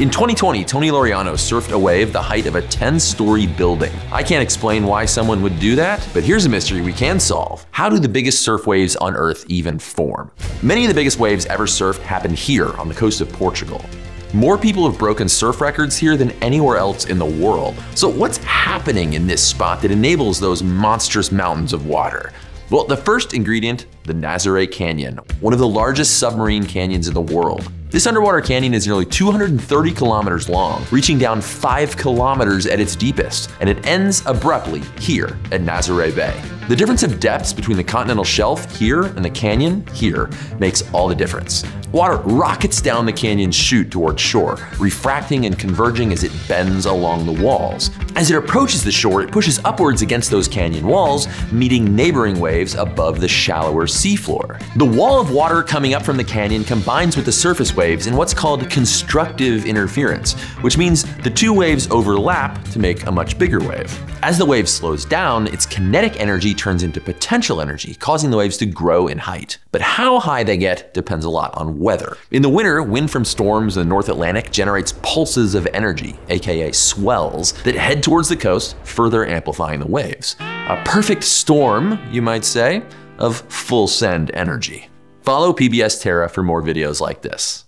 In 2020, Tony Laureano surfed a wave the height of a 10-story building. I can't explain why someone would do that, but here's a mystery we can solve. How do the biggest surf waves on Earth even form? Many of the biggest waves ever surfed happened here on the coast of Portugal. More people have broken surf records here than anywhere else in the world. So what's happening in this spot that enables those monstrous mountains of water? Well, the first ingredient, the Nazare Canyon, one of the largest submarine canyons in the world. This underwater canyon is nearly 230 kilometers long, reaching down 5 kilometers at its deepest, and it ends abruptly here at Nazare Bay. The difference of depths between the continental shelf here and the canyon here makes all the difference. Water rockets down the canyon's chute towards shore, refracting and converging as it bends along the walls. As it approaches the shore, it pushes upwards against those canyon walls, meeting neighboring waves above the shallower seafloor. The wall of water coming up from the canyon combines with the surface waves in what's called constructive interference, which means the two waves overlap to make a much bigger wave. As the wave slows down, its kinetic energy turns into potential energy, causing the waves to grow in height. But how high they get depends a lot on weather. In the winter, wind from storms in the North Atlantic generates pulses of energy, aka swells, that head towards the coast, further amplifying the waves. A perfect storm, you might say, of full send energy. Follow PBS Terra for more videos like this.